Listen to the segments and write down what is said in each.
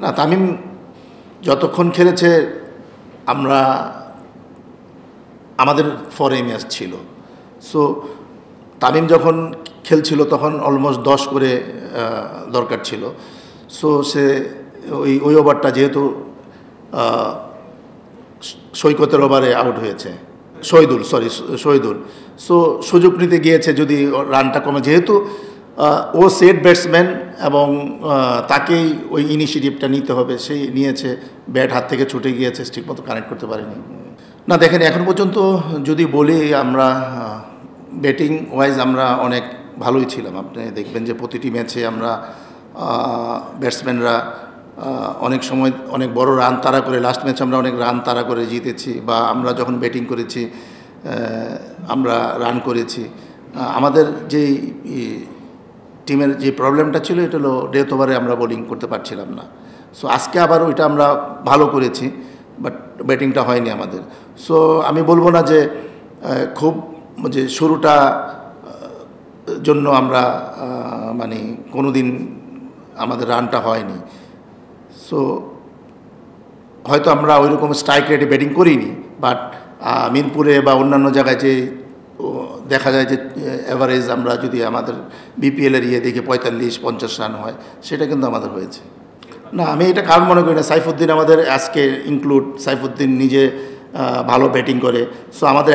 না, তামিম যতক্ষণ খেলেছে, আমরা, আমাদের ফরে ম্যাচ ছিল। সো তামিম যখন খেলছিল তখন অলমোস্ট দশ করে দরকার ছিল। সো সে ওই ওই ওভারটা যেহেতু সৈকতের ওভারে আউট হয়েছে। শহীদুল সরি শহীদুল। সো সুযোগ নিতে গিয়েছে যদি রানটা কমে। যেহেতু ও সেট ব্যাটসম্যান এবং তাকেই ওই ইনিশিয়েটিভটা নিতে হবে। সেই নিয়েছে, ব্যাট হাত থেকে ছুটে গিয়েছে, ঠিকমতো কানেক্ট করতে পারেনি। না, দেখেন, এখন পর্যন্ত যদি বলি আমরা ব্যাটিং ওয়াইজ আমরা অনেক ভালোই ছিলাম। আপনি দেখবেন যে প্রতিটি ম্যাচে আমরা ব্যাটসম্যানরা অনেক সময় অনেক বড় রান তাড়া করে লাস্ট ম্যাচ আমরা অনেক রান তাড়া করে জিতেছি বা আমরা যখন ব্যাটিং করেছি আমরা রান করেছি। আমাদের যেই টিমের যে প্রবলেমটা ছিল, এটা হলো ডেথ ওভারে আমরা বোলিং করতে পারছিলাম না। সো আজকে আবার ওইটা আমরা ভালো করেছি বাট ব্যাটিংটা হয়নি আমাদের। সো আমি বলব না যে খুব যে শুরুটা জন্য আমরা মানে কোনো দিন আমাদের রানটা হয়নি। সো হয়তো আমরা ওই রকম স্ট্রাইক রেটে ব্যাটিং করিনি বাট মিরপুরে বা অন্যান্য জায়গায় যে দেখা যায় যে অ্যাভারেজ আমরা যদি আমাদের বিপিএলের ইয়ে দেখি, পঁয়তাল্লিশ, পঞ্চাশ রান হয়, সেটা কিন্তু আমাদের হয়েছে। না, আমি এটা কারণ মনে করি না, সাইফুদ্দিন আমাদের আজকে ইনক্লুড সাইফুদ্দিন নিজে ভালো ব্যাটিং করে। সো আমাদের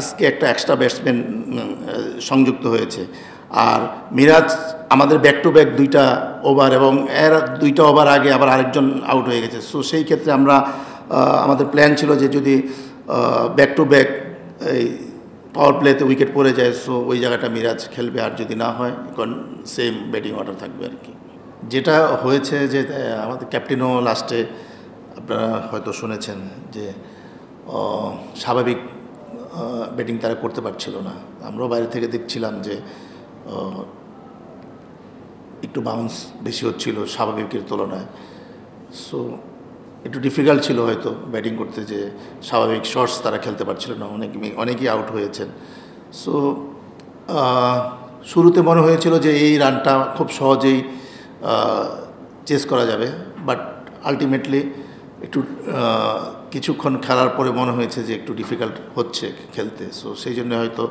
আজকে একটা এক্সট্রা ব্যাটসম্যান সংযুক্ত হয়েছে। আর মিরাজ, আমাদের ব্যাক টু ব্যাক দুইটা ওভার এবং এর দুইটা ওভার আগে আবার আরেকজন আউট হয়ে গেছে। সো সেই ক্ষেত্রে আমরা আমাদের প্ল্যান ছিল যে যদি ব্যাক টু ব্যাক এই পাওয়ার প্লেতে উইকেট পড়ে যায় সো ওই জায়গাটা মিরাজ খেলবে। আর যদি না হয় কারণ সেম ব্যাটিং অর্ডার থাকবে আর কি। যেটা হয়েছে যে আমাদের ক্যাপ্টেনও লাস্টে আপনারা হয়তো শুনেছেন যে স্বাভাবিক ব্যাটিং তারা করতে পারছিল না। আমরাও বাইরে থেকে দেখছিলাম যে একটু বাউন্স বেশি হচ্ছিল স্বাভাবিকের তুলনায়। সো একটু ডিফিকাল্ট ছিল হয়তো ব্যাটিং করতে যে স্বাভাবিক শর্টস তারা খেলতে পারছিল না, অনেক অনেকেই আউট হয়েছেন। সো শুরুতে মনে হয়েছিল যে এই রানটা খুব সহজেই চেস করা যাবে। বাট আলটিমেটলি একটু কিছুক্ষণ খেলার পরে মনে হয়েছে যে একটু ডিফিকাল্ট হচ্ছে খেলতে। সো সেই জন্য হয়তো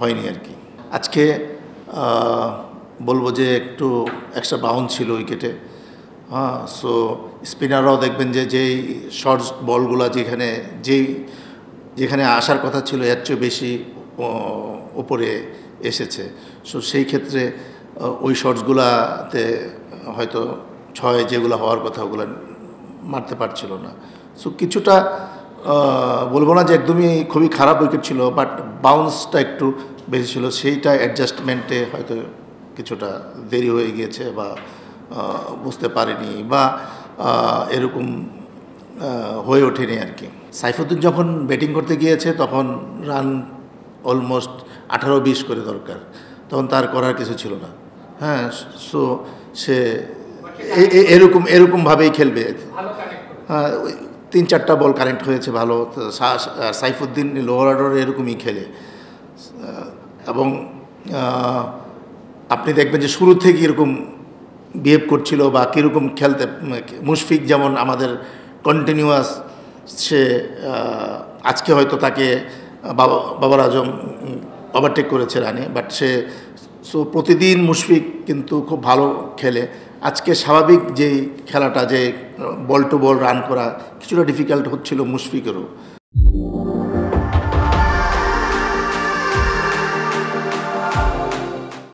হয়নি আর কি। আজকে বলব যে একটু এক্সট্রা বাউন্স ছিল উইকেটে হ্যাঁ সো স্পিনাররাও দেখবেন যে যেই শর্টস বলগুলো যেখানে যেই যেখানে আসার কথা ছিল এর চেয়ে বেশি ও, উপরে এসেছে। সো সেই ক্ষেত্রে ওই শর্টসগুলাতে হয়তো ছয় যেগুলো হওয়ার কথা ওগুলো মারতে পারছিল না। সো কিছুটা বলব না যে একদমই খুবই খারাপ উইকেট ছিল বাট বাউন্সটা একটু বেশি ছিল। সেইটা অ্যাডজাস্টমেন্টে হয়তো কিছুটা দেরি হয়ে গিয়েছে বা বুঝতে পারেনি বা এরকম হয়ে ওঠেনি আর কি। সাইফুদ্দিন যখন ব্যাটিং করতে গিয়েছে, তখন রান অলমোস্ট আঠারো বিশ করে দরকার। তখন তার করার কিছু ছিল না। হ্যাঁ সো সে এরকম, এরকমভাবেই খেলবে। হ্যাঁ তিন চারটা বল কারেন্ট হয়েছে ভালো। সাইফুদ্দিন লোয়ার অর্ডারে এরকমই খেলে। এবং আপনি দেখবেন যে শুরু থেকে এরকম বিহেভ করছিল বা কীরকম খেলতে, মুশফিক যেমন আমাদের কন্টিনিউয়াস সে আজকে হয়তো তাকে বাবা বাবার আজম ওভারটেক করেছে রানে বাট সে সো প্রতিদিন মুশফিক কিন্তু খুব ভালো খেলে। আজকে স্বাভাবিক যেই খেলাটা, যে বল টু বল রান করা, কিছুটা ডিফিকাল্ট হচ্ছিল মুশফিকেরও।